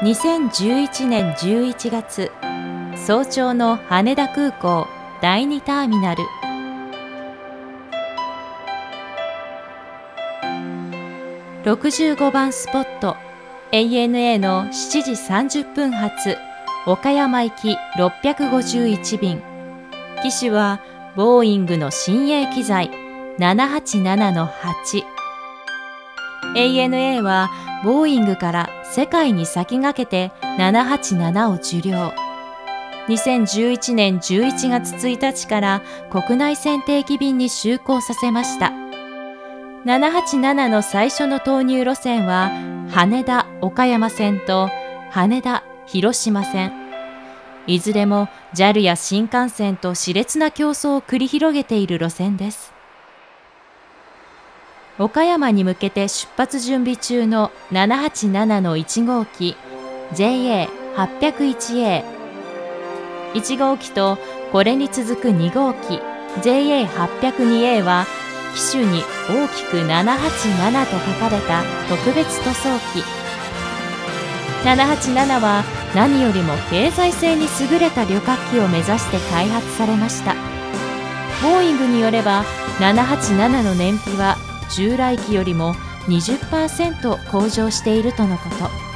2011年11月早朝の羽田空港第2ターミナル。65番スポット ANA の7時30分発岡山行き651便。機種はボーイングの新鋭機材787-8 ANA はボーイングから世界に先駆けて787を受領。2011年11月1日から国内線定期便に就航させました。787の最初の投入路線は羽田岡山線と羽田広島線。いずれも JAL や新幹線と熾烈な競争を繰り広げている路線です。岡山に向けて出発準備中の787の1号機 JA801A 1号機とこれに続く2号機 JA802A は機種に大きく787と書かれた特別塗装機。787は何よりも経済性に優れた旅客機を目指して開発されました。ボーイングによれば787の燃費は従来機よりも20%向上しているとのこと。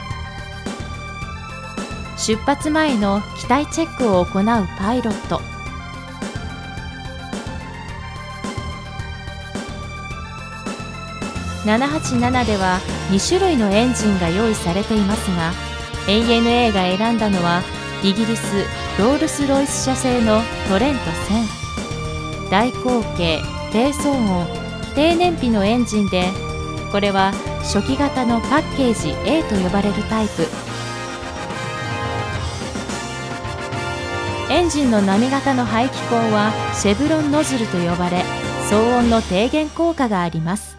出発前の機体チェックを行うパイロット。787では2種類のエンジンが用意されていますが ANA が選んだのはイギリスロールス・ロイス社製のトレント1000大口径低騒音低燃費のエンジンでこれは初期型のパッケージ A と呼ばれるタイプ。エンジンの波型の排気口はシェブロンノズルと呼ばれ騒音の低減効果があります。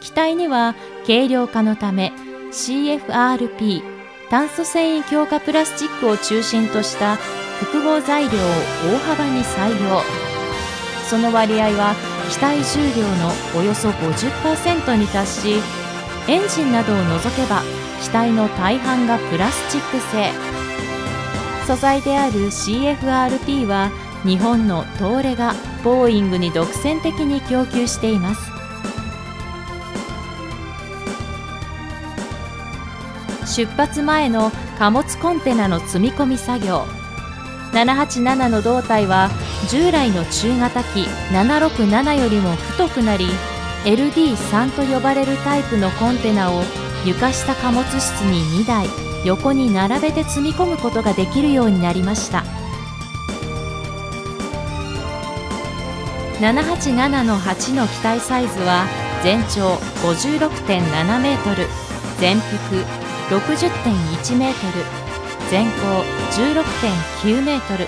機体には軽量化のため CFRP 炭素繊維強化プラスチックを中心とした複合材料を大幅に採用。その割合は機体重量のおよそ50%に達しエンジンなどを除けば機体の大半がプラスチック製。素材である CFRP は日本の東レがボーイングに独占的に供給しています。出発前の貨物コンテナの積み込み作業。787の胴体は従来の中型機767よりも太くなり LD3 と呼ばれるタイプのコンテナを床下貨物室に2台横に並べて積み込むことができるようになりました。787の8の機体サイズは全長56.7メートル全幅60.1メートル。全高16.9メートル。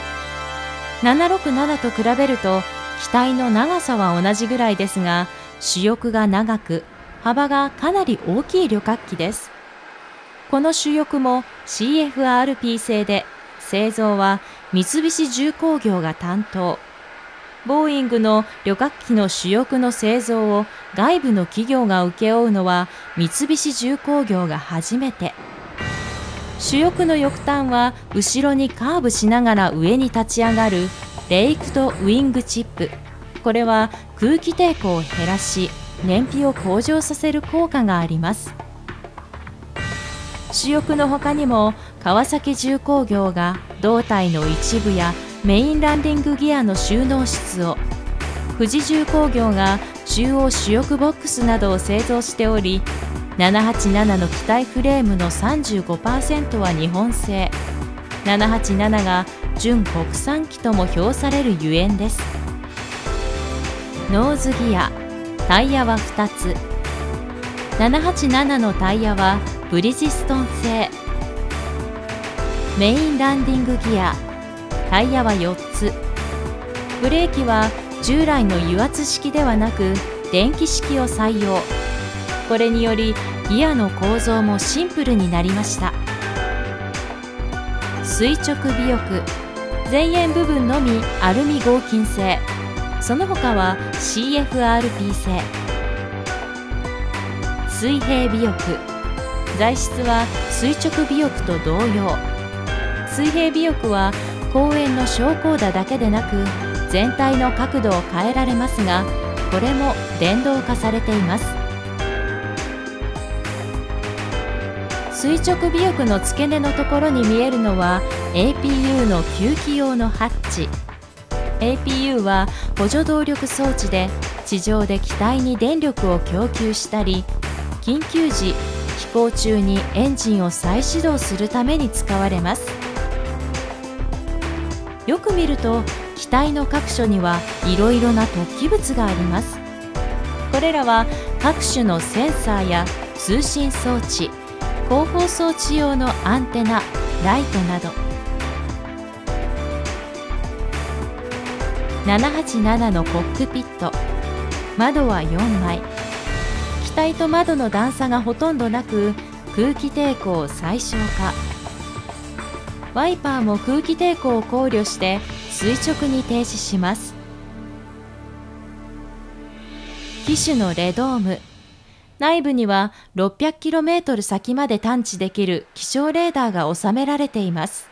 767と比べると機体の長さは同じぐらいですが主翼が長く幅がかなり大きい旅客機です。この主翼も CFRP 製で製造は三菱重工業が担当。ボーイングの旅客機の主翼の製造を外部の企業が請け負うのは三菱重工業が初めて。主翼の翼端は後ろにカーブしながら上に立ち上がるレイクトウィングチップ。これは空気抵抗を減らし燃費を向上させる効果があります。主翼の他にも川崎重工業が胴体の一部やメインランディングギアの収納室を。富士重工業が中央主翼ボックスなどを製造しており787の機体フレームの35%は日本製。787が純国産機とも評されるゆえんです。ノーズギア。タイヤは2つ。787のタイヤはブリヂストン製。メインランディングギア。タイヤは4つ。ブレーキは従来の油圧式ではなく電気式を採用。これによりギアの構造もシンプルになりました。垂直尾翼前縁部分のみアルミ合金製。その他は CFRP 製。水平尾翼材質は垂直尾翼と同様。水平尾翼は公園の昇降舵だけでなく全体の角度を変えられますがこれも電動化されています。垂直尾翼の付け根のところに見えるのは APU の吸気用のハッチ。APU は補助動力装置で地上で機体に電力を供給したり緊急時飛行中にエンジンを再始動するために使われます。よく見ると機体の各所にはいろいろな突起物があります。これらは各種のセンサーや通信装置広報装置用のアンテナライトなど。787のコックピット。窓は4枚。機体と窓の段差がほとんどなく空気抵抗最小化。ワイパーも空気抵抗を考慮して垂直に停止します。機種のレドーム。内部には 600km 先まで探知できる気象レーダーが収められています。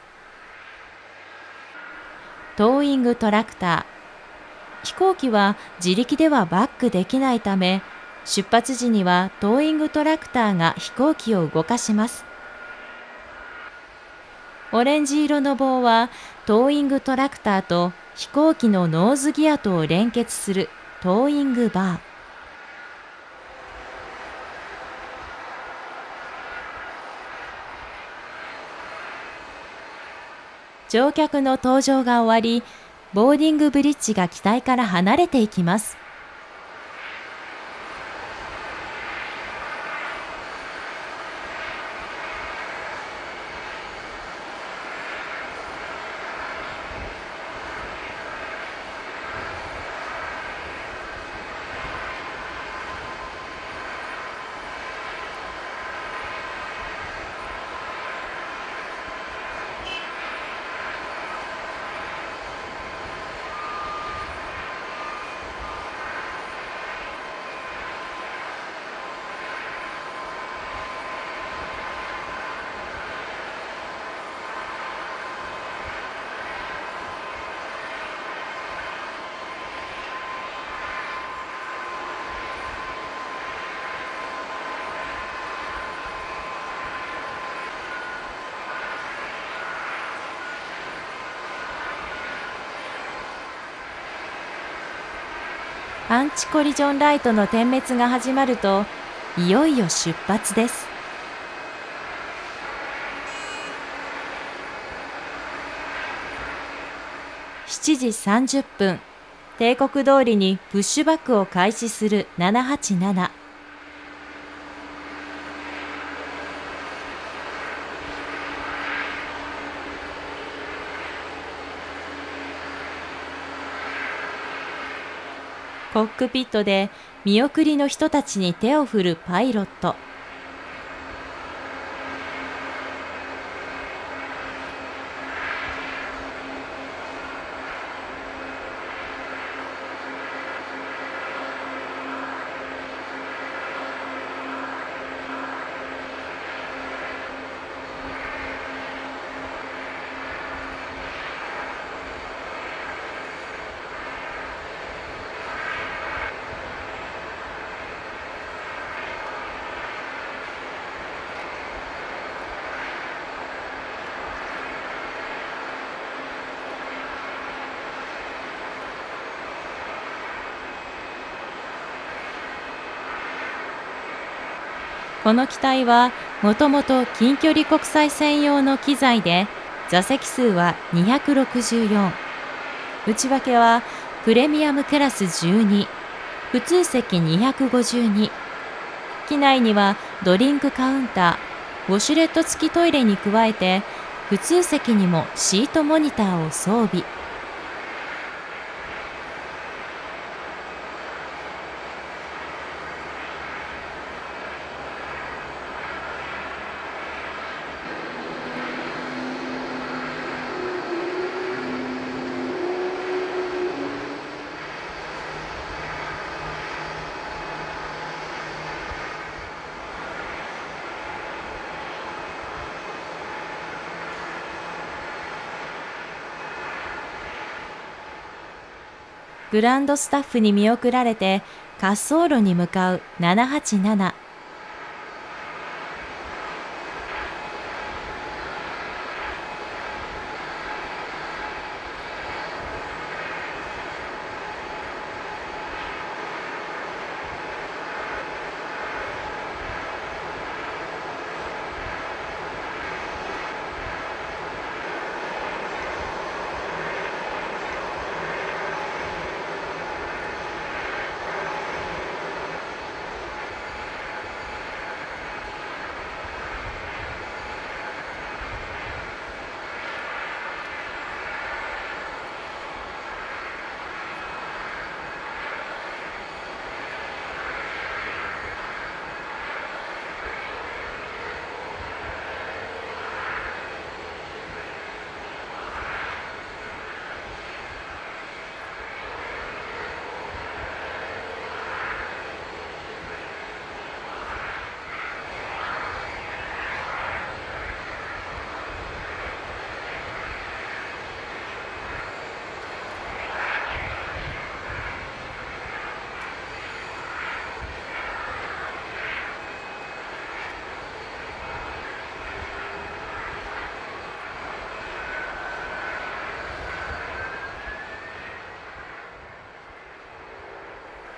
トーイングトラクター。飛行機は自力ではバックできないため出発時にはトーイングトラクターが飛行機を動かします。オレンジ色の棒はトーイングトラクターと飛行機のノーズギアとを連結するトーイングバー。乗客の搭乗が終わりボーディングブリッジが機体から離れていきます。アンチコリジョンライトの点滅が始まるといよいよ出発です。7時30分。帝国通りにプッシュバックを開始する787コックピットで見送りの人たちに手を振るパイロット。この機体はもともと近距離国際専用の機材で座席数は264内訳はプレミアムクラス12普通席252機内にはドリンクカウンター。ウォシュレット付きトイレに加えて普通席にもシートモニターを装備。グランドスタッフに見送られて滑走路に向かう787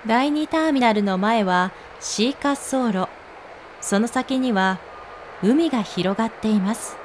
第2ターミナルの前は C 滑走路その先には海が広がっています。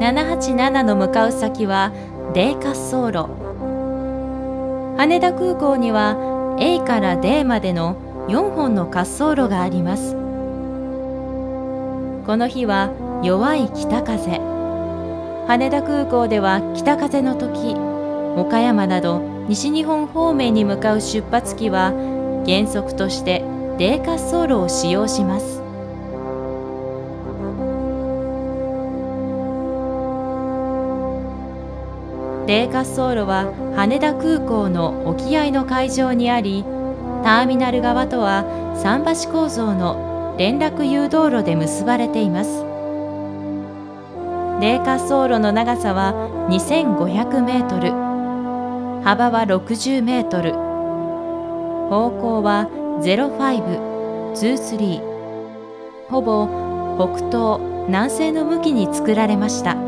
787の向かう先はデ滑走路。羽田空港には A から D までの4本の滑走路があります。この日は弱い北風。羽田空港では北風の時岡山など西日本方面に向かう出発機は原則として D 滑走路を使用します。低滑走路は羽田空港の沖合の海上にありターミナル側とは桟橋構造の連絡誘導路で結ばれています。低滑走路の長さは2500メートル。幅は60メートル。方向は0523ほぼ北東南西の向きに作られました。